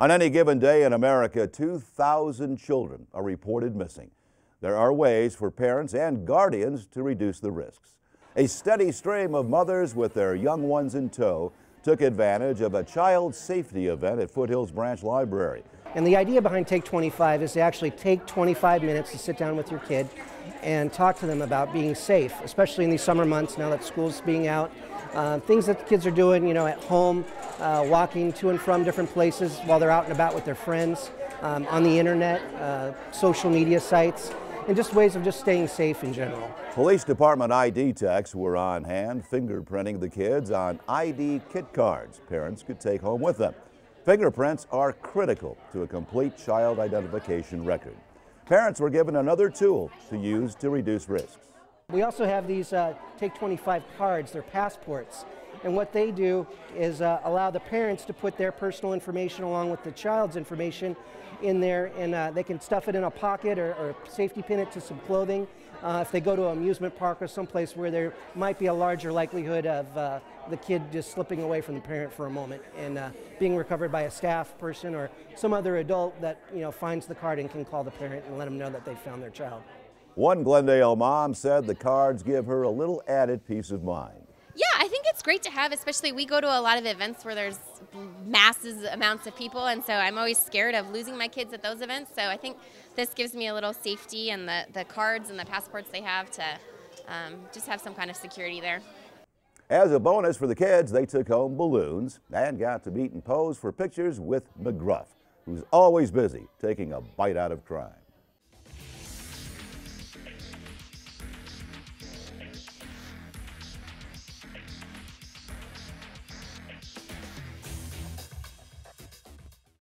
On any given day in America, 2,000 children are reported missing. There are ways for parents and guardians to reduce the risks. A steady stream of mothers with their young ones in tow took advantage of a child safety event at Foothills Branch Library. And the idea behind Take 25 is to actually take 25 minutes to sit down with your kid and talk to them about being safe, especially in these summer months now that school's being out. Uh, things that the kids are doing, you know, at home, uh, walking to and from different places while they're out and about with their friends, um, on the internet, uh, social media sites, and just ways of just staying safe in general. Police Department ID techs were on hand fingerprinting the kids on ID kit cards parents could take home with them. Fingerprints are critical to a complete child identification record. Parents were given another tool to use to reduce risks. We also have these uh, Take 25 cards, they're passports. And what they do is uh, allow the parents to put their personal information along with the child's information in there, and uh, they can stuff it in a pocket or, or safety pin it to some clothing. Uh, if they go to an amusement park or someplace where there might be a larger likelihood of uh, the kid just slipping away from the parent for a moment and uh, being recovered by a staff person or some other adult that you know finds the card and can call the parent and let them know that they found their child. One Glendale mom said the cards give her a little added peace of mind. Yeah, I think it's great to have, especially we go to a lot of events where there's masses amounts of people, and so I'm always scared of losing my kids at those events. So I think this gives me a little safety, and the, the cards and the passports they have to um, just have some kind of security there. As a bonus for the kids, they took home balloons and got to meet and pose for pictures with McGruff, who's always busy taking a bite out of crime.